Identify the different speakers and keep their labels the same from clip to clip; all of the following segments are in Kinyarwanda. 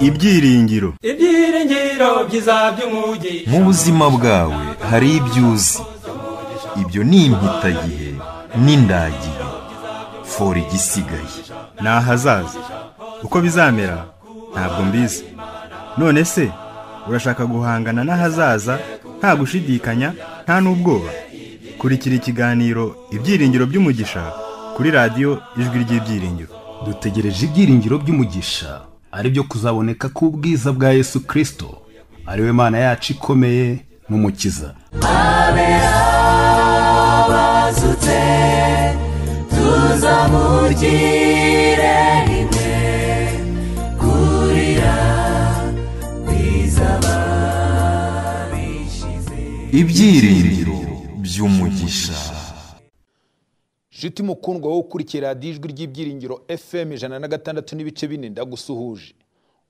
Speaker 1: ibyiringiro.
Speaker 2: Ibyiringiro byiza by'umugisha
Speaker 3: mu buzima bwawe hari ibyo uzi ibyo ni impitagihe n'indagihe fora igisigaye.
Speaker 1: Ni ahazaza. Uko bizamera ntabwo mbizi. None se urashaka guhangana n'ahazaza? Nta gushidikanya nta n'ubwoba. Kurikira ikiganiro ibyiringiro by'umugisha kuri radiyo ijwi ry'ibyiringiro.
Speaker 4: Dutegereje ibyiringiro by'umugisha. Ari byo kuzaboneka k'ubwiza bwa yesu kirisito ari we mana yacu ikomeye n'umukiza.
Speaker 5: Bazutse tuzamugire rimwe. Kurira bizaba bishize
Speaker 3: ibyiringiro by'umugisha.
Speaker 6: Nshuti mukundwa wowe ukurikira radiyo ijwi ry'ibyiringiro fm ijana na gatandatu n'ibice bine ndagusuhuje.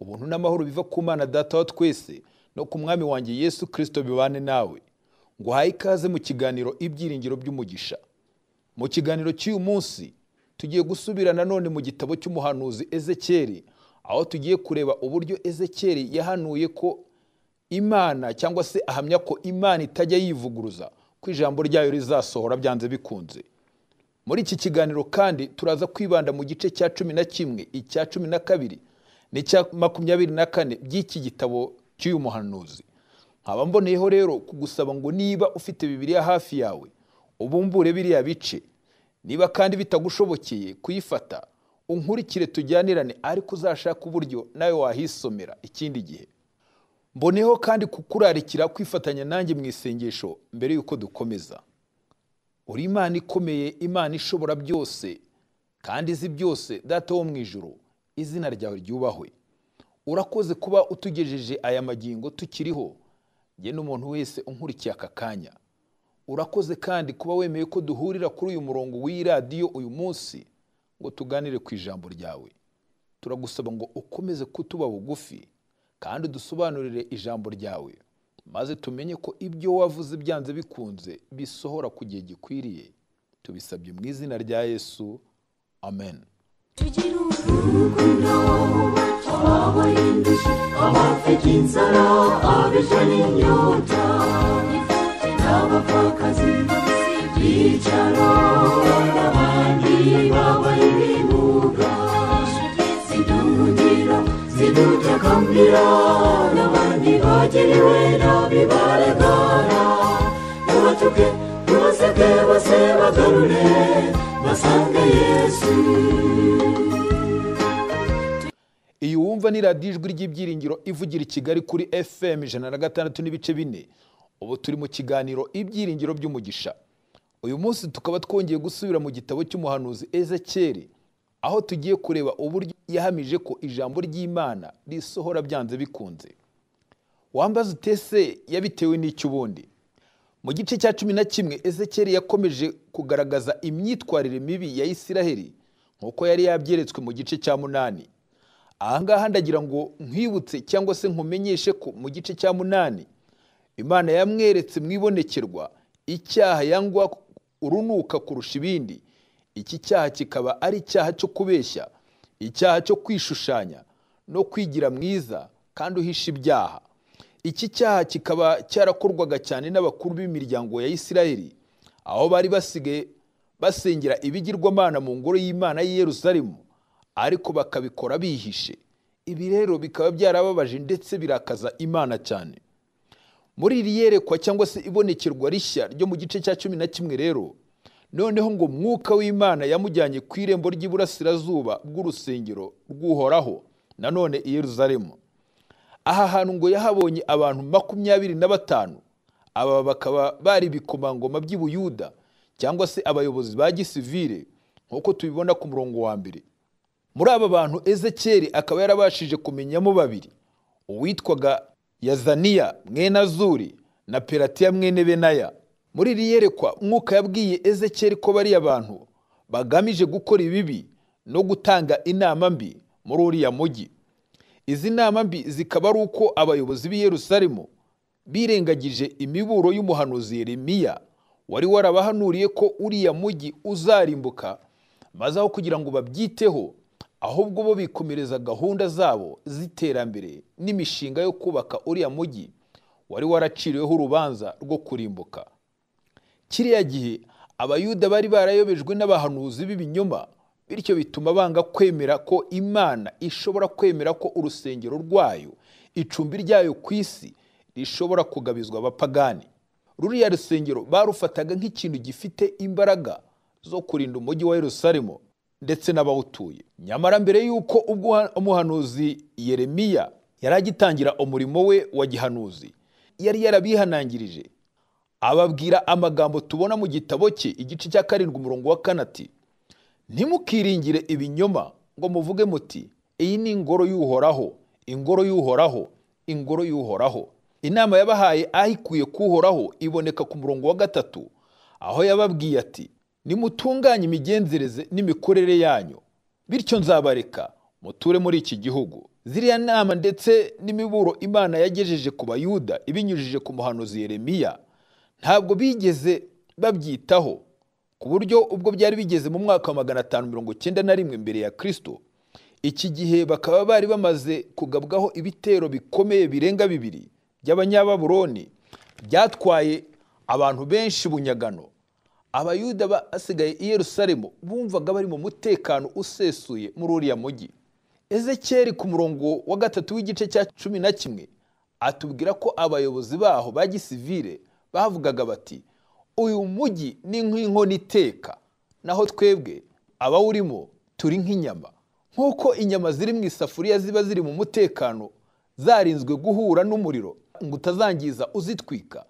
Speaker 6: Ubuntu n'amahoro biva ku mana data wa twese no ku mwami wanjye yesu kirisito bibane nawe. Ngo uhaye ikaze mu kiganiro ibyiringiro by'umugisha. Mu kiganiro cy'uyu munsi tugiye gusubira nanone mu gitabo cy'umuhanuzi ezekeri aho tugiye kureba uburyo ezekeri yahanuye ko imana cyangwa se ahamya ko imana itajya yivuguruza ko ijambo ryayo rizasohora byanze bikunze. Muri iki kiganiro kandi turaza kwibanda mu gice cya cumi na kimwe icya cumi na kabiri n'icya makumyabiri na kane by'iki gitabo cy'uyu muhanuzi. Nkaba mboneyeho rero kugusaba ngo niba ufite bibiliya hafi yawe ubumbure biriya bice. Niba kandi bitagushobokeye kuyifata unkurikire tujyanirane ariko uzashaka uburyo nawe wahisomera ikindi gihe. Mboneyeho kandi kukurarikira kwifatanya nanjye mu isengesho mbere y'uko dukomeza. Uri imana ikomeye imana ishobora byose kandi izi byose data wo mu ijoro izina ryawe ryubahwe. Urakoze kuba utugejeje aya magingo tukiriho njye n'umuntu wese unkurikiye aka kanya. Urakoze kandi kuba wemeye ko duhurira kuri uyu murongo w'iyi radiyo uyu munsi ngo tuganire ku ijambo ryawe. Turagusaba ngo ukomeze kutuba bugufi kandi udusobanurire ijambo ryawe. Maze tumenye ko ibyo wavuze byanze bikunze bisohora ku gihe gikwiriye. Tubisabye mu izina rya yesu. Amen.
Speaker 5: Tugira urukundo abahinduye abafite inzara abishwe n'inyota. N'abapfakazi icyaro n'abandi babaye ibimuga ziduhungira zidutakambira n'abandi bagiriwe nabi baregana ntibatuke ntibaseke bose bagarure basange yesu
Speaker 6: iyi wumva ni radiyo ijwi ry'ibyiringiro ivugira i kigali kuri fm ijana na gatandatu n'ibice bine ubu turi mu kiganiro ibyiringiro by'umugisha uyu munsi tukaba twongeye gusubira mu gitabo cy'umuhanuzi ezekeri aho tugiye kureba uburyo yahamije ko ijambo ry'imana risohora byanze bikunze wambaza utese yabitewe n'icyo ubundi. Mu gice cya cumi na kimwe ezekeri yakomeje kugaragaza imyitwarire mibi ya isiraheli nk'uko yari yabyeretswe mu gice cya munani. Ahangaha ndagira ngo nkwibutse cyangwa se nkumenyeshe ko mu gice cya munani imana yamweretse mu ibonekerwa icyaha yangwa urunuka kurusha ibindi. Iki cyaha kikaba ari icyaha cyo kubeshya icyaha cyo kwishushanya no kwigira mwiza kandi uhisha ibyaha. Iki cyaha kikaba cyarakorwaga cyane n'abakuru b'imiryango ya isiraheli aho bari basigaye basengera ibigirwamana mu ngoro y'imana y'i Yerusalemu ariko bakabikora bihishe. Ibi rero bikaba byarababaje ndetse birakaza imana cyane. Muri iri yerekwa cyangwa se ibonekerwa rishya ryo mu gice cya cumi na kimwe rero noneho ngo mwuka w'imana yamujyanye ku irembo ry'iburasirazuba bw'urusengero rw'uhoraho nanone i Yerusalemu. Aha hantu ngo yahabonye abantu makumyabiri na batanu. Aba bakaba bari ibikomangoma by'i Buyuda cyangwa se abayobozi ba gisivire nk'uko tubibona ku murongo wa mbere. Muri aba bantu ezekeri akaba yarabashije kumenyamo babiri uwitwaga yazaniya mwene azuri na peratiya mwene benaya. Muri iri yerekwa mwuka yabwiye ezekeri ko bariya bantu bagamije gukora ibibi no gutanga inama mbi muri uriya mujyi izi nama mbi zikaba ari uko abayobozi b'i Yerusalemu birengagije imiburo y'umuhanuzi Yeremiya. Wari warabahanuriye ko uriya mujyi uzarimbuka maze aho kugira ngo babyiteho ahubwo bo bikomereza gahunda zabo z'iterambere n'imishinga yo kubaka uriya mujyi wari waraciriweho urubanza rwo kurimbuka. Kiriya gihe abayuda bari barayobejwe n'abahanuzi b'ibinyoma bityo bituma banga kwemera ko imana ishobora kwemera ko urusengero rwayo icumbi ryayo ku isi rishobora kugabizwa abapagani. Ruriya rusengero barufataga nk'ikintu gifite imbaraga zo kurinda umujyi wa yerusalemu ndetse n'abawutuye. Nyamara mbere y'uko ubwo umuhanuzi yeremiya yari agitangira umurimo we wa gihanuzi yari yarabihanangirije. Ababwira amagambo tubona mu gitabo cye igice cya karindwi umurongo wa kane ati ntimukiringire ibinyoma ngo muvuge muti iyi ni ingoro y'uhoraho ingoro y'uhoraho ingoro y'uhoraho. Inama yabahaye ahikuye kuhoraho iboneka ku murongo wa gatatu aho yababwiye ati nimutunganye imigenzereze n'imikorere yanyu bityo nzabareka muture muri iki gihugu. Ziriya nama ndetse n'imiburo imana yagejeje ku bayuda ibinyujije ku muhanuzi yeremiya ntabwo bigeze babyitaho. Ku buryo ubwo byari bigeze mu mwaka wa magana atanu mirongo icyenda na rimwe mbere ya kirisito iki gihe bakaba bari bamaze kugabwaho ibitero bikomeye birenga bibiri by'abanyababuroni byatwaye abantu benshi bunyagano. Abayuda basigaye i yerusalemu bumvaga bari mu mutekano usesuye muri uriya mujyi ezekeri ku murongo wa gatatu w'igice cya cumi na kimwe atubwira ko abayobozi baho ba gisivire bavugaga bati uyu mujyi ni nk'inkono iteka. Naho twebwe abawurimo turi nk'inyama. Nk'uko inyama ziri mu isafuriya ziba ziri mu mutekano zarinzwe guhura n'umuriro ngo utazangiza uzitwika.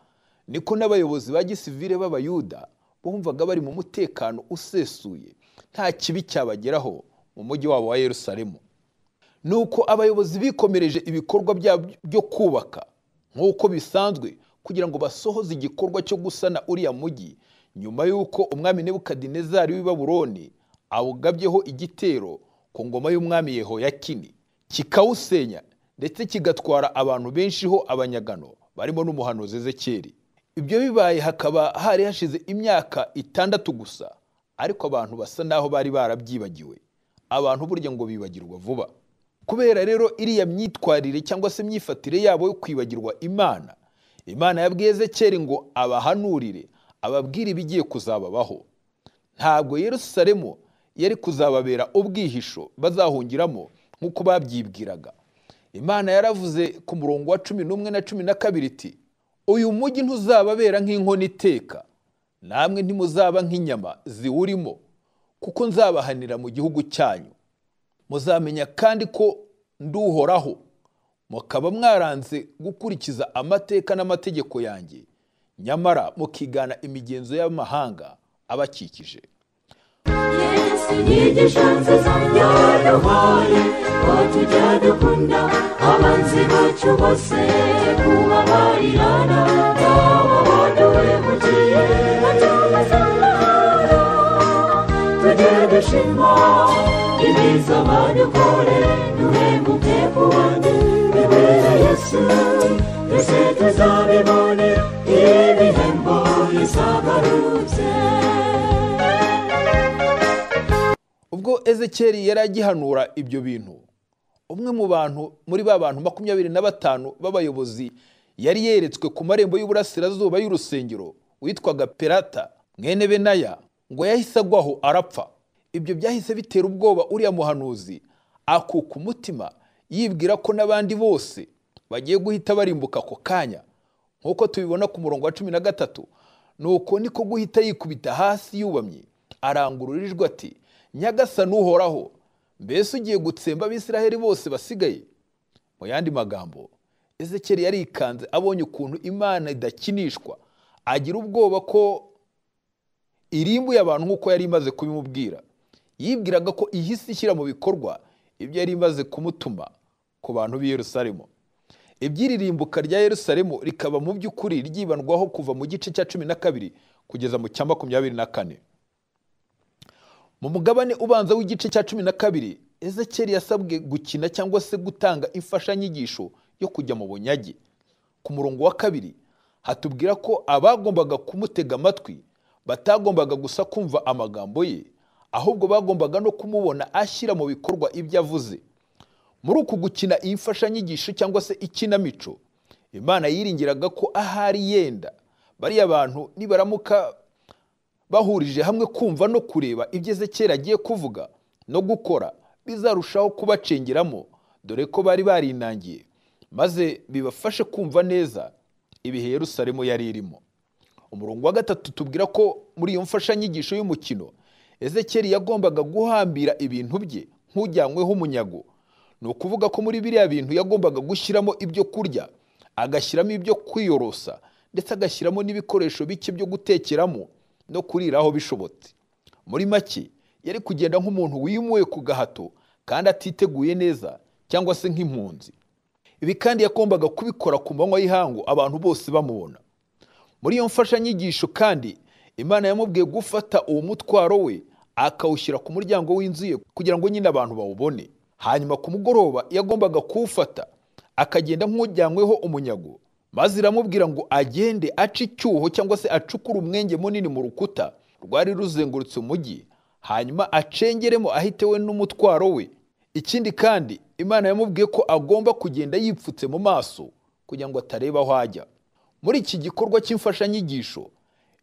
Speaker 6: Niko n'abayobozi ba gisivire b'abayuda bumvaga bari mu mutekano usesuye. Nta kibi cyabageraho mu mujyi wabo wa yerusalemu. Nuko abayobozi bikomereje ibikorwa byabo byo kubaka. Nk'uko bisanzwe kugira ngo basohoze igikorwa cyo gusana uriya mujyi nyuma y'uko umwami nebukadinezari w'i baburoni awugabyeho igitero ku ngoma y'umwami yehoyakini. Kikawusenya ndetse kigatwara abantu benshi ho abanyagano barimo n'umuhanuzi ezekeri ibyo bibaye hakaba hari hashize imyaka itandatu gusa ariko abantu basa n'aho bari barabyibagiwe. Abantu burya ngo bibagirwa vuba. Kubera rero iriya myitwarire cyangwa se imyifatire yabo yo kwibagirwa imana imana yabwiye ezekeri ngo abahanurire ababwire ibigiye kuzababaho. Ntabwo yerusalemu yari kuzababera ubwihisho bazahungiramo nk'uko babyibwiraga. Imana yaravuze ku murongo wa cumi n'umwe na cumi na kabiri iti uyu mujyi ntuzababera nk'inkono iteka namwe ntimuzaba nk'inyama ziwurimo kuko nzabahanira mu gihugu cyanyu. Muzamenya kandi ko nduhoraho. Mukaba mwaranze gukurikiza amateka n'amategeko yanjye. Nyamara mukigana imigenzo y'amahanga abakikije.
Speaker 7: Yesu yigisha nziza yaduhaye ko tujya dukunda abanzi bacu bose kubabarirana. Nabo baduhemukiye tujye dushima ibiza badukore duhemuke ku bandi. Yesu twese tuzabibone ibihembo bizagarutse
Speaker 6: ubwo ezekeri yari agihanura ibyo bintu umwe mu bantu muri ba bantu makumyabiri na batanu b'abayobozi yari yeretswe ku marembo y'uburasirazuba y'urusengero witwaga perata mwene benaya ngo yahise agwaho arapfa. Ibyo byahise bitera ubwoba uriya muhanuzi akuka umutima yibwira ko n'abandi bose bagiye guhita barimbuka ako kanya. Nk'uko tubibona ku murongo wa cumi na gatatu nuko niko guhita yikubita hasi yubamye. Arangurura ijwi ati nyagasani uhoraho mbese ugiye gutsemba abisiraheli bose basigaye? Mu yandi magambo ezekeri yarikanze abonye ukuntu imana idakinishwa. Agira ubwoba ko irimbuye abantu nk'uko yari imaze kubimubwira. Yibwiraga ko ihise ishyira mu bikorwa ibyo yari imaze kumutuma. Ku bantu b'i Yerusalemu. Iby'iririmbuka rya Yerusalemu rikaba mu by'ukuri ryibandwaho kuva mu gice cya cumi na kabiri kugeza mu cya makumyabiri na kane. Mu mugabane ubanza w'igice cya cumi na kabiri ezekeri yasabwe gukina cyangwa se gutanga imfashanyigisho yo kujya mu bunyage. Ku murongo wa kabiri hatubwira ko abagombaga kumutega amatwi batagombaga gusa kumva amagambo ye ahubwo bagombaga no kumubona ashyira mu bikorwa ibyo avuze. Muri uku gukina iyi mfashanyigisho cyangwa se ikinamico imana yiringiraga ko ahari yenda bariya bantu nibaramuka bahurije hamwe kumva no kureba ibyo ezekera agiye kuvuga no gukora bizarushaho kubacengeramo dore ko bari barinangiye maze bibafashe kumva neza ibihe Yerusalemu yari irimo. Umurongo wa gatatu tubwira ko muri iyo mfashanyigisho y'umukino ezekeri yagombaga guhambira ibintu bye nk'ujyanyweho umunyago ni ukuvuga ko muri biriya bintu yagombaga gushyiramo ibyo kurya agashyiramo ibyo kwiyorosa ndetse agashyiramo n'ibikoresho bike byo gutekeramo no kuriraho bishobotse. Muri make yari kugenda nk'umuntu wimuwe ku gahato kandi atiteguye neza cyangwa se nk'impunzi. Ibi kandi yagombaga kubikora ku manywa y'ihangu abantu bose bamubona. Muri iyo mfashanyigisho kandi imana yamubwiye gufata uwo mutwaro we akawushyira ku muryango w'inzu ye kugira ngo nyine abantu bawubone. Hanyuma ku mugoroba yagombaga kuwufata akagenda nk'ujyanyweho umunyago maze iramubwira ngo agende ace icyuho cyangwa se acukure umwenge munini mu rukuta rwari ruzengurutse umujyi hanyuma acengeremo ahite we n'umutwaro we. Ikindi kandi imana yamubwiye ko agomba kugenda yipfutse mu maso kugira ngo atareba aho ajya. Muri iki gikorwa cy'imfashanyigisho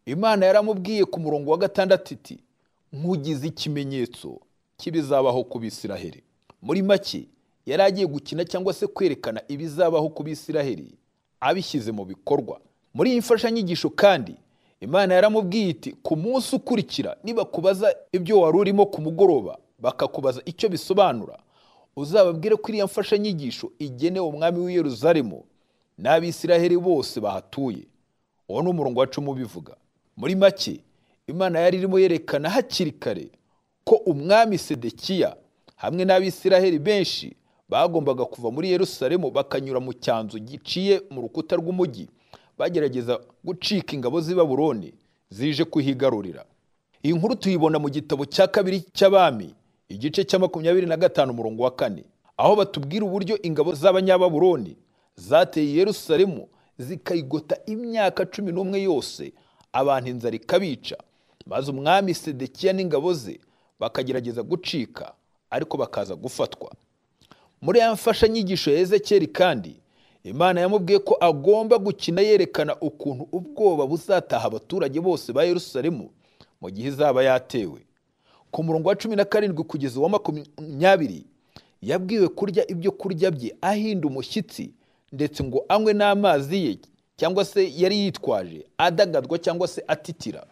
Speaker 6: imana yaramubwiye ku murongo wa gatandatu iti nkugize ikimenyetso cy'ibizabaho ku bisiraheli. Muri make yari agiye gukina cyangwa se kwerekana ibizabaho ku bisiraheli abishyize mu bikorwa. Muri iyi mfashanyigisho kandi imana yaramubwiye iti ku munsi ukurikira nibakubaza ibyo wari urimo ku mugoroba bakakubaza icyo bisobanura uzababwire ko iriya mfashanyigisho igenewe umwami w'i Yeruzalemu n'abisiraheli bose bahatuye. Uwo ni umurongo wa cumi ubivuga muri make imana yari irimo yerekana hakiri kare ko umwami sedekiya hamwe n'abisiraheli benshi bagombaga kuva muri Yerusalemu bakanyura mu cyanzu giciye mu rukuta rw'umujyi bagerageza gucika ingabo z'i Babuloni zije kuhigarurira. Iyi nkuru tuyibona mu gitabo cya kabiri cy'abami igice cya makumyabiri na gatanu umurongo wa kane. Aho batubwira uburyo ingabo z'abanyababuloni zateye Yerusalemu zikayigota imyaka cumi n'umwe yose abantu inzara ikabica. Maze umwami sedekiya n'ingabo ze bakagerageza gucika. Ariko bakaza gufatwa. Muri ya mfashanyigisho ya ezekeri kandi imana yamubwiye ko agomba gukina yerekana ukuntu ubwoba buzataha abaturage bose ba Yerusalemu mu gihe izaba yatewe. Ku murongo wa cumi na karindwi kugeza uwa makumyabiri yabwiwe kurya ibyo kurya bye ahinda umushyitsi ndetse ngo anywe n'amazi ye cyangwa se yari yitwaje adagadwa cyangwa se atitira.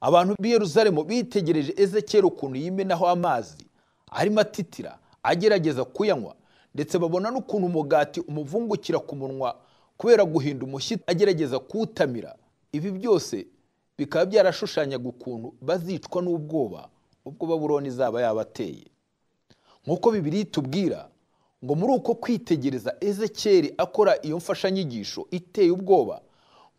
Speaker 6: Abantu b'i Yerusalemu bitegereje ezekeri ukuntu yimenaho amazi. Arimo atitira agerageza kuyanywa. Ndetse babona n'ukuntu umugati umuvungukira ku munwa kubera guhinda umushyitsi agerageza kuwutamira. Ibi byose bikaba byarashushanyaga ukuntu bazicwa n'ubwoba ubwo baburoni izaba yabateye. Nk'uko bibiri itubwira ngo muri uko kwitegereza ezekeri akora iyo mfashanyigisho iteye ubwoba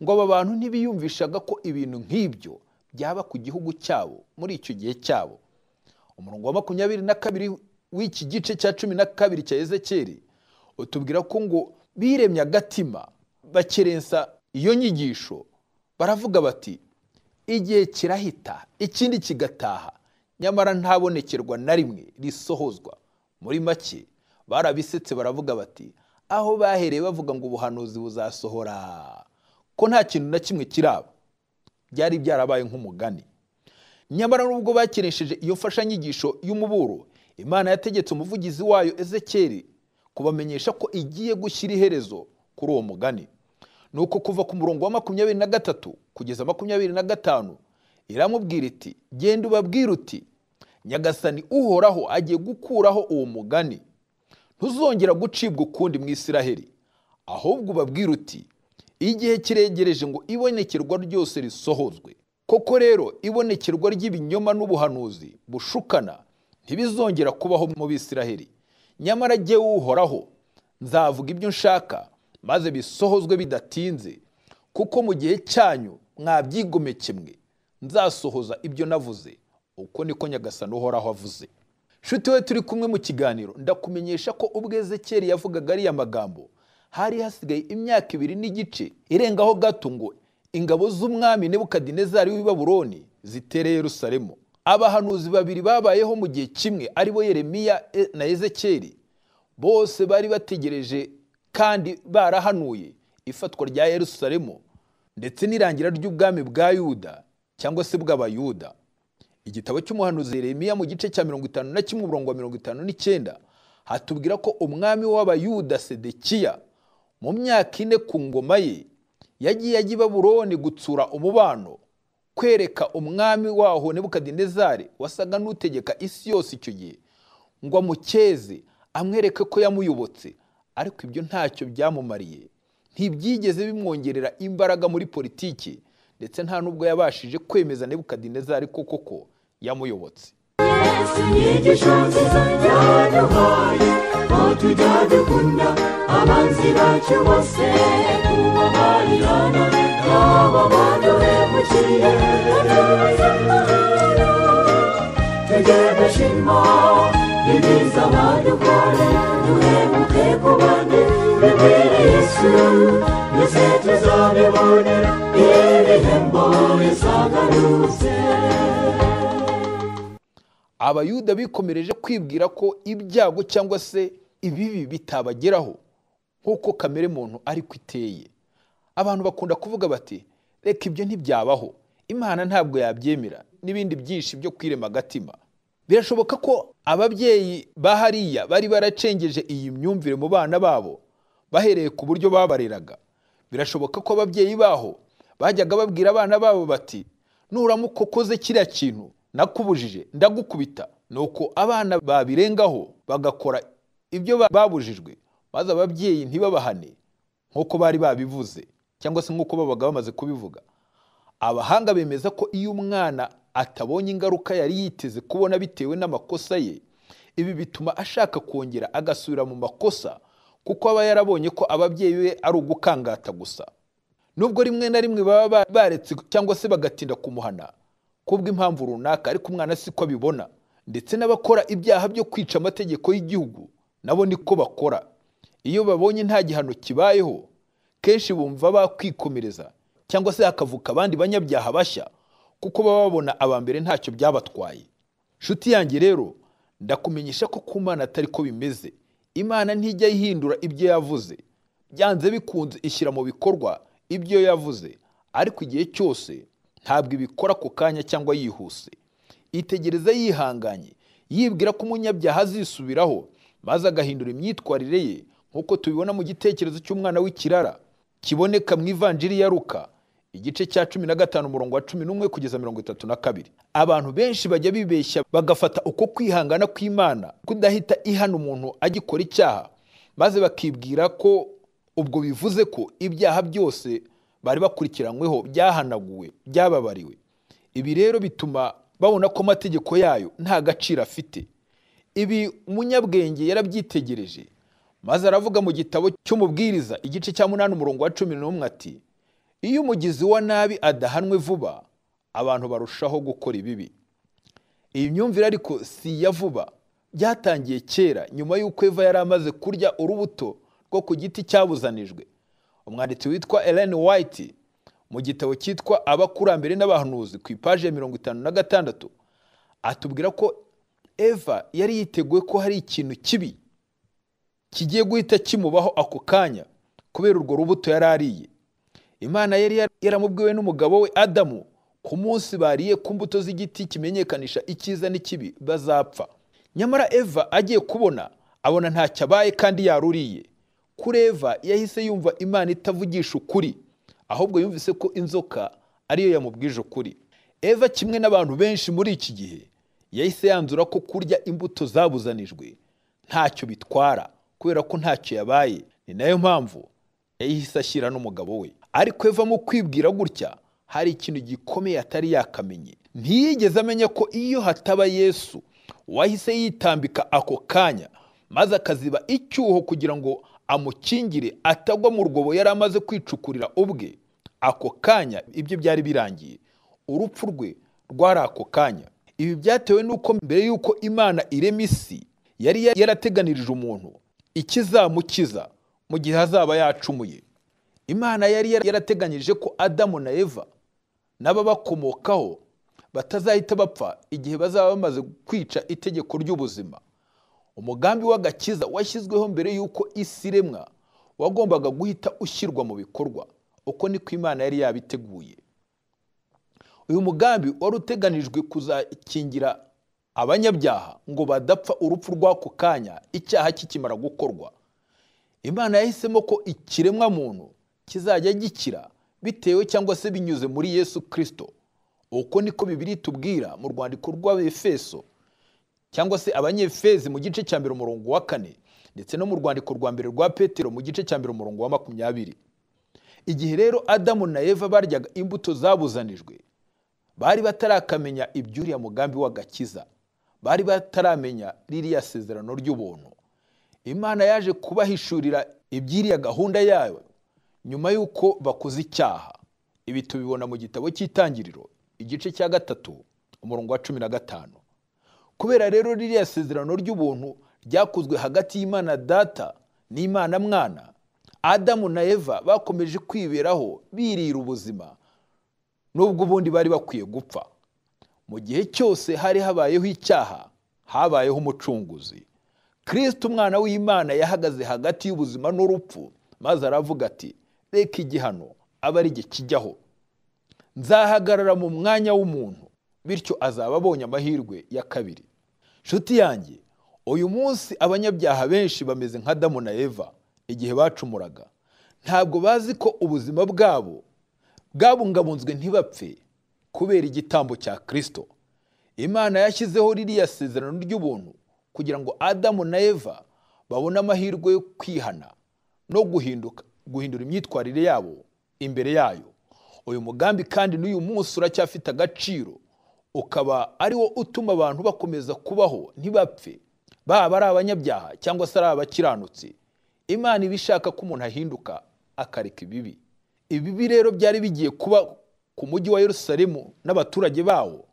Speaker 6: ngo aba bantu ntibiyumvishaga ko ibintu nk'ibyo byaba ku gihugu cyabo muri icyo gihe cyabo. Umurongo wa makumyabiri na kabiri w'iki gice cya cumi na kabiri cya ezekeri utubwira ko ngo biremye agatima bakerensa iyo nyigisho baravuga bati igihe kirahita ikindi kigataha nyamara ntabonekerwa na rimwe risohozwa. Muri make barabisetse baravuga bati aho bahereye bavuga ngo ubuhanuzi buzasohora. Ko nta kintu na kimwe kiraba. Byari byarabaye nk'umugani. Nyamara nubwo bakiresheje iyo mfashanyigisho y'umuburo imana yategetse umuvugizi wayo ezekeri kubamenyesha ko igiye gushyira iherezo kuri uwo mugani. Ni uko kuva ku murongo wa makumyabiri na gatatu kugeza makumyabiri na gatanu iramubwira iti genda ubabwire uti nyagasani uhoraho agiye gukuraho uwo mugani. Ntuzongera gucibwa ukundi mu isiraheli. Ahubwo ubabwire uti igihe kiregereje ngo ibonekerwa ryose risohozwe. Koko rero ibonekerwa ry'ibinyoma n'ubuhanuzi bushukana ntibizongera kubaho mu bisiraheli. Nyamara jye uhoraho nzavuga ibyo nshaka maze bisohozwe bidatinze kuko mu gihe cyanyu mwabyigomeke mwe nzasohoza ibyo navuze. Uko niko nyagasani uhoraho avuze. Nshuti we turi kumwe mu kiganiro. Ndakumenyesha ko ubwo ezekeri yavugaga ariya magambo hari hasigaye imyaka ibiri n'igice irengaho gato ngo ingabo z'umwami nebukadinezari w'i Babuloni zitere Yerusalemu. Abahanuzi babiri babayeho mu gihe kimwe ari bo yeremiya e- na ezekeri bose bari bategereje kandi barahanuye ifatwa rya yerusalemu ndetse n'irangira ry'ubwami bwa yuda cyangwa se bw'abayuda. Igitabo cy'umuhanuzi yeremiya mu gice cya mirongo itanu na kimwe umurongo wa mirongo itanu n'icyenda hatubwira ko umwami w'abayuda sedekiya mu myaka ine ku ngoma ye yagiye ajya i babuloni gutsura umubano kwereka umwami waho nebukadinezari wasaga n'utegeka isi yose icyo gihe ngo amukeze amwereke ko yamuyobotse. Ariko ibyo ntacyo byamumariye. Ntibyigeze bimwongerera imbaraga muri politiki ndetse nta n'ubwo yabashije kwemeza nebukadinezari ko koko yamuyobotse.
Speaker 7: Yesu inyigisho nziza yaduhaye ko tujya dukunda abanzi bacu bose kubabarirana nabo baduhemukiye tujye dushima ibyiza badukore duhemuke ku bandi bibwire yesu. Mbese tuzabibonera ibihembo bisagarutse
Speaker 6: abayuda bikomereje kwibwira ko ibyago cyangwa se ibibi bitabageraho nk'uko kamere muntu ariko iteye. Abantu bakunda kuvuga bati reka ibyo ntibyabaho. Imana ntabwo yabyemera. N'ibindi byinshi byo kwirema agatima. Birashoboka ko ababyeyi ba hariya bari baracengeje iyi myumvire mu bana babo bahereye ku buryo babareraga. Birashoboka ko ababyeyi baho bajyaga babwira abana babo bati nuramuka ukoze kiriya kintu. Nakubujije. Ndagukubita. Nuko abana babirengaho bagakora ibyo ba- babujijwe. Maze ababyeyi ntibabahane nk'uko bari babivuze cyangwa se nk'uko babaga bamaze kubivuga. Abahanga bemeza ko iyo umwana atabonye ingaruka yari yiteze kubona bitewe n'amakosa ye ibi bituma ashaka kongera agasubira mu makosa kuko aba yarabonye ko ababyeyi be ari ugukangata gusa. Nubwo rimwe na rimwe baba ba- baretse cyangwa se bagatinda kumuhana kubw'impamvu runaka ariko umwana siko abibona ndetse n'abakora ibyaha byo kwica amategeko y'igihugu nabo niko bakora. Iyo babonye nta gihano kibayeho kenshi bumva bakwikomereza cyangwa se hakavuka abandi banyabyaha bashya kuko baba babona aba mbere ntacyo byabatwaye. Nshuti yanjye rero ndakumenyesha ko ku mana atari ko bimeze. Imana ntijya ihindura ibyo yavuze. Byanze bikunze ishyira mu bikorwa ibyo yavuze. Ariko igihe cyose ntabwo ibikora ako kanya cyangwa yihuse. Itegereza yihanganye. Yibwira ko umunyabyaha azisubiraho maze agahindura imyitwarire ye nk'uko tubibona mu gitekerezo cy'umwana w'ikirara. Kiboneka mu ivanjiri ya Luka igice cya cumi na gatanu umurongo wa cumi n'umwe kugeza mirongo itatu na kabiri. Abantu benshi bajya bibeshya bagafata uko kwihangana kw'imana kudahita ihana umuntu agikora icyaha maze bakibwira ko ubwo bivuze ko ibyaha byose bari bakurikiranyweho byahanaguwe byababariwe. Ibi rero bituma babona ko amategeko yayo nta gaciro afite. Ibi umunyabwenge yarabyitegereje maze aravuga mu gitabo cy'umubwiriza igice cya munani umurongo wa cumi n'umwe ati iyo umugizi wa nabi adahanwe vuba abantu barushaho gukora ibibi. Iyi myumvire ariko si iya vuba. Byatangiye kera nyuma y'uko eva yari amaze kurya urubuto rwo ku giti cyabuzanijwe. Umwanditsi witwa Ellen White mu gitabo cyitwa abakurambere n'abahanuzi ku ipaji ya mirongo itanu na gatandatu atubwira ko eva yari yiteguye ko hari ikintu kibi kigiye guhita kimubaho ako kanya kubera urwo rubuto yari ariye. Imana yari yar- yaramubwiwe n'umugabo we adamu ku munsi bariye ku mbuto z'igiti kimenyekanisha icyiza n'ikibi bazapfa. Nyamara eva agiye kubona abona ntacyo abaye kandi yaruriye kuri eva yahise yumva imana itavugisha ukuri ahubwo yumvise ko inzoka ariyo yamubwije ukuri. Eva kimwe n'abantu benshi muri iki gihe yahise yanzura ko kurya imbuto zabuzanijwe ntacyo bitwara kubera ko ntacyo yabaye. Ni na yo mpamvu yahise ashyira n'umugabo we. Ariko eva mu kwibwira gutya hari ikintu gikomeye atari yakamenye. Ntiyigeze amenya ko iyo hataba yesu wahise yitambika ako kanya maze akaziba icyuho kugira ngo amukingire atagwa mu rwobo yari amaze kwicukurira ubwe ako kanya ibyo byari birangiye. Urupfu rwe rwari ako kanya. Ibi byatewe n'uko mbere y'uko imana irema isi yari yarateganirije umuntu ikizamukiza mu gihe azaba yacumuye. Imana yari yarateganyije ko adamu na eva n'ababakomokaho batazahita bapfa igihe bazaba bamaze kwica itegeko ry'ubuzima. Umugambi w'agakiza washyizweho mbere y'uko isi iremwa wagombaga guhita ushyirwa mu bikorwa. Uko niko imana yari yabiteguye. Uyu mugambi wari uteganijwe kuzakingira abanyabyaha ngo badapfa urupfu rw'ako kanya icyaha kikimara gukorwa. Imana yahisemo ko ikiremwa muntu kizajya gikira bitewe cyangwa se binyuze muri yesu kirisito uko niko bibiri tubwira mu rwandiko rw'abefeso cyangwa se abanyefezi mu gice cya mbere umurongo wa kane ndetse no mu rwandiko rwa mbere rwa petero mu gice cya mbere umurongo wa makumyabiri. Igihe rero adamu na eva baryaga imbuto zabuzanijwe bari batarakamenya iby'uriya mugambi w'agakiza bari bataramenya ririya sezerano ry'ubuntu. Imana yaje kubahishurira iby'iriya gahunda yayo nyuma y'uko bakoze icyaha. Ibi tubibona mu gitabo cy'itangiriro igice cya gatatu umurongo wa cumi na gatanu. Kubera rero ririya sezerano ry'ubuntu ryakozwe hagati y'imana data n'imana mwana adamu na eva bakomeje kwiberaho birira ubuzima nubwo ubundi bari bakwiye gupfa. Mu gihe cyose hari habayeho icyaha habayeho umucunguzi. Kirisita umwana w'imana yahagaze hagati y'ubuzima n'urupfu maze aravuga ati reka igihano abe ari kijyaho. Nzahagarara mu mwanya w'umuntu bityo azaba abonye amahirwe ya kabiri. Nshuti yanjye uyu munsi abanyabyaha benshi bameze nka damu na eva igihe bacumuraga. Ntabwo bazi ko ubuzima bwabo bwabungabunzwe ntibapfe kubera igitambo cya kirisito imana yashyizeho ririya sezerano ry'ubuntu kugira ngo adamu na eva babone amahirwe yo kwihana no guhinduka guhindura imyitwarire yabo imbere yayo. Uyu mugambi kandi n'uyu munsi uracyafite agaciro ukaba ari wo utuma abantu bakomeza kubaho ntibapfe. Baba ari abanyabyaha cyangwa se ari abakiranutsi. Imana iba ishaka ko umuntu ahinduka akareka ibibi. Ibibi rero byari bigiye kuba ku mujyi wa yerusalemu n'abaturage bawo.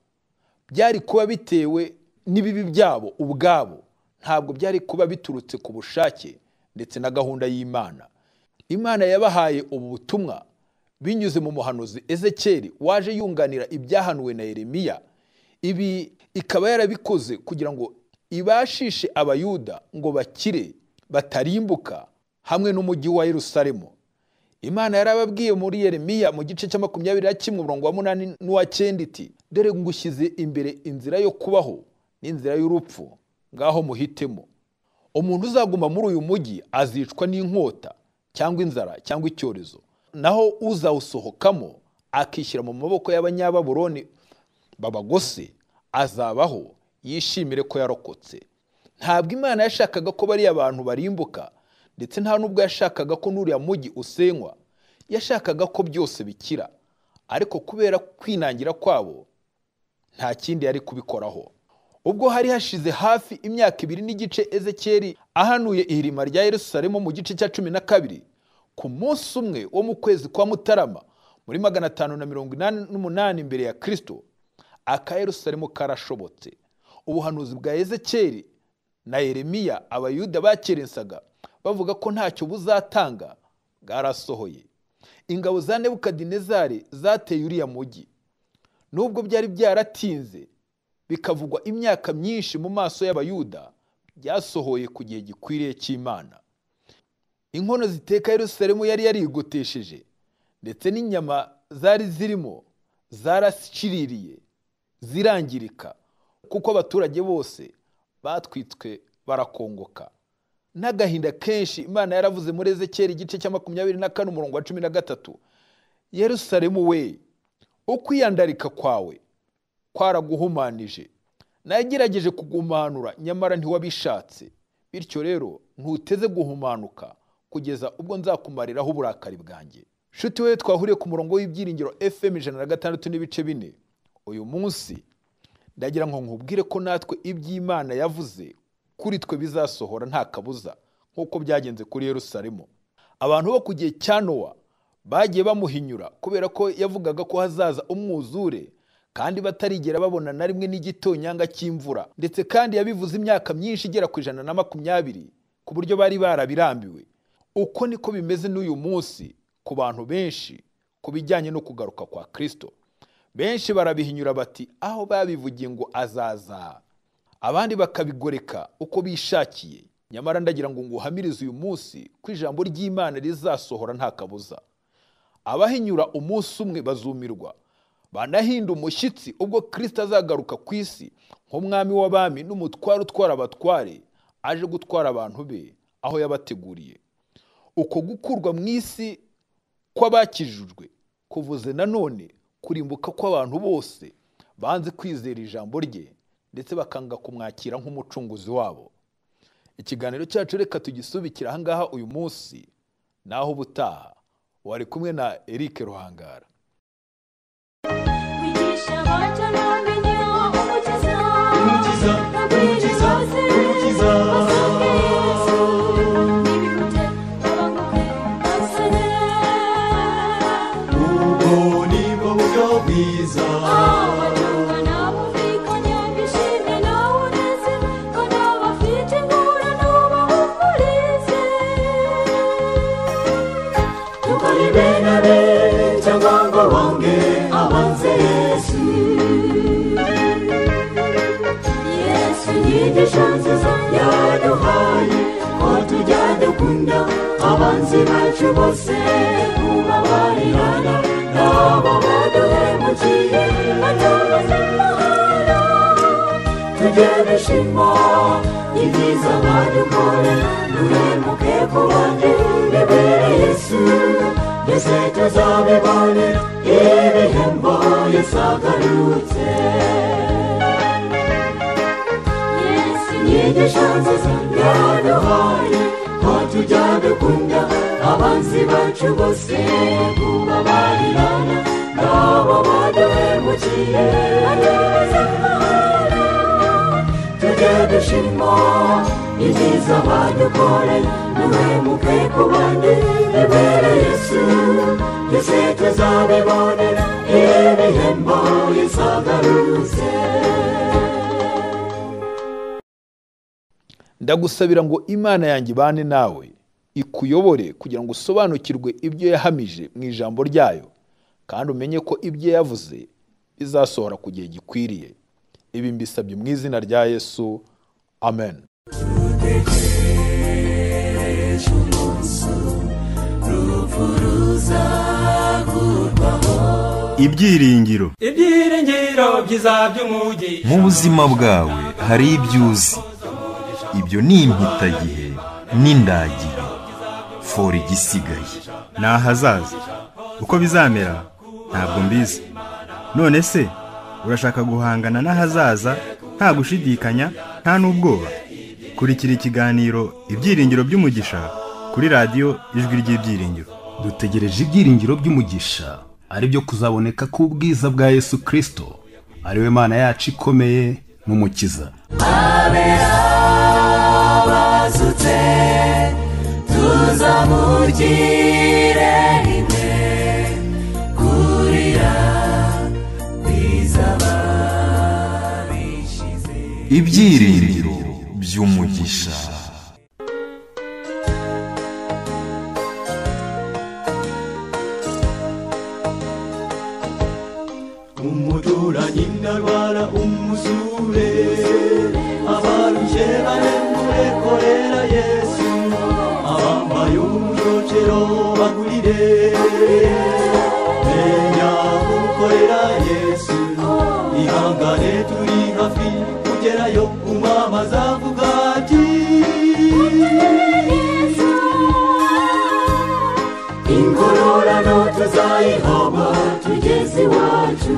Speaker 6: Byari kuba bitewe n'ibibi byabo ubwabo. Ntabwo byari kuba biturutse ku bushake ndetse na gahunda y'imana. Imana yabahaye ubu butumwa binyuze mu muhanuzi ezekeri waje yunganira ibyahanuwe na yeremiya. Ibi ikaba yarabikoze kugira ngo ibashishe abayuda ngo bakire batarimbuka hamwe n'umujyi wa yerusalemu. Imana yarababwiye muri yeremiya mu gice cya makumyabiri na kimwe umurongo wa munani n'uwa cyenda iti dore ngushyize imbere inzira yo kubaho n'inzira y'urupfu ngaho muhitemo. Umuntu uzaguma muri uyu mujyi azicwa n'inkota cyangwa inzara cyangwa icyorezo. Naho uzawusohokamo akishyira mu maboko y'abanyababuroni babagose azabaho yishimire ko yarokotse. Ntabwo imana yashakaga ko bariya abantu barimbuka ndetse nta n'ubwo yashakaga ko n'uriya mujyi usenywa yashakaga ko byose bikira. Ariko kubera kwinangira kwabo nta kindi yari kubikoraho. Ubwo hari hashize hafi imyaka ibiri n'igice ezekeri ahanuye ihirima rya yerusalemu mu gice cya cumi na kabiri ku munsi umwe wo mu kwezi kwa mutarama muri magana atanu na mirongo inani n'umunani imbere ya kirisito aka yerusalemu karashobotse. Ubuhanuzi bwa ezekeri na yeremiya abayuda bakerensaga bavuga ko ntacyo buzatanga bwarasohoye. Ingabo za nebukadinezari zateye uriya mujyi nubwo byari byaratinze bikavugwa imyaka myinshi mu maso y'abayuda byasohoye ku gihe gikwiriye cy'imana. Inkono ziteka yerusalemu yari yarigotesheje ndetse n'inyama zari zirimo zarashiririye zirangirika kuko abaturage bose batwitswe barakongoka. N'agahinda kenshi imana yaravuze muri ezekeri igice cya makumyabiri na kane umurongo wa cumi na gatatu yerusalemu we ukwiyandarika kwawe kwaraguhumanije. Nagerageje kugumanura nyamara ntiwabishatse. Bityo rero ntuteze guhumanuka kugeza ubwo nzakumariraho uburakari bwanjye. Nshuti we twahuriye ku murongo w'ibyiringiro fm ijana na gatandatu n'ibice bine. Uyu munsi ndagira ngo nkubwire ko natwe iby'imana yavuze kuri twe bizasohora nta kabuza nk'uko byagenze kuri yerusalemu. Abantu bo ku gihe cya nowa bagiye bamuhinyura kubera ko yavugaga ko hazaza umwuzure kandi batarigera babona na rimwe n'igitonyanga cy'imvura. Ndetse kandi yabivuze imyaka myinshi igera ku ijana na makumyabiri ku buryo bari barabirambiwe. Uko niko bimeze n'uyu munsi ku bantu benshi ku bijyanye no kugaruka kwa kirisito benshi barabihinyura bati aho babivugiye ngo azaza. Abandi bakabigoreka uko bishakiye. Nyamara ndagira ngo nguhamirize uyu munsi ko ijambo ry'imana rizasohora nta kabuza. Abahinyura umunsi umwe bazumirwa. Banahinda umushyitsi ubwo kirisita azagaruka ku isi nk'umwami w'abami n'umutware utwara abatware aje gutwara abantu be aho yabateguriye. Uko gukurwa mu isi kw'abakijijwe kuvuze nanone kurimbuka kw'abantu bose banze kwizera ijambo rye ndetse bakanga kumwakira nk'umucunguzi wabo. Ikiganiro cyacu reka tugisubikira ahangaha uyu munsi naho ubutaha. Wari kumwe na Eric Ruhangara.
Speaker 7: Umukiza.
Speaker 5: Umukiza, umukiza, dukunda abanzi bacu bose kubabarirana nabo baduhemukiye
Speaker 7: batubuze amahoro
Speaker 5: tujye dushima ibyiza badukore duhemuke ku bandi bibere yesu. Mbese tuzabibonera ibihembo yesu agarutse
Speaker 7: yesu
Speaker 5: inyigisho nziza yaduhaye ko tujya dukunda abanzi bacu bose kubabarirana nabo baduhemukiye tujye dushima ibyiza badukoreye duhemuke ku bandi bibere yesu. Mbese tuzabibonera yesu agarutse
Speaker 6: ndagusabira ngo imana yanjye ibane nawe. Ikuyobore kugira ngo usobanukirwe ibyo yahamije mu ijambo ryayo kandi umenye ko ibyo yavuze bizasohora ku gihe gikwiriye. Ibi mbisabye mu izina rya yesu. Amen.
Speaker 1: Ibyiringiro.
Speaker 5: Ibyiringiro byiza by'umugisha
Speaker 3: mu buzima bwawe hari ibyo uzi ibyo ni impitagihe n'indagihe fora igisigaye
Speaker 1: ni ahazaza. Uko bizamera ntabwo mbizi. None se urashaka guhangana n'ahazaza? Nta gushidikanya nta n'ubwoba. Kurikira ikiganiro ibyiringiro by'umugisha kuri radiyo ijwi ry'ibyiringiro.
Speaker 4: Dutegereje ibyiringiro by'umugisha ari byo kuzaboneka k'ubwiza bwa yesu kirisito ari we mana yacu ikomeye n'umukiza.
Speaker 5: Bazutse tuzamugire rimwe kurira bizaba bishize
Speaker 3: ibyiringiro by'umugisha.
Speaker 5: yo umama zangu kati ingororano tuzayihoba tugezi wacu.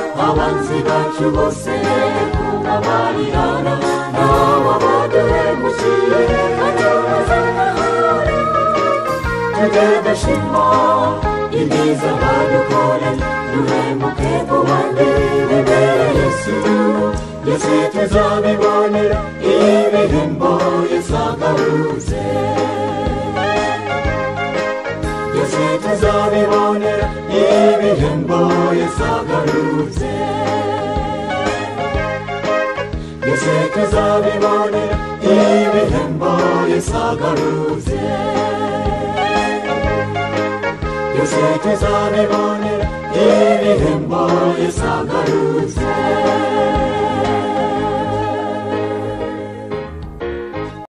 Speaker 5: abanzi bacu bose kubabarirana n'abo baduhemukiye batubuze amahoro tujye dushima ibyiza badukore duhemuke ku bandi bibere yesu yesu tuzabibonera ibihembo 예배 행보에 서가루제 요새 그 사람이 뭐니 예배 행보에 서가루제 요새 그 사람이 뭐니 예배 행보에 서가루제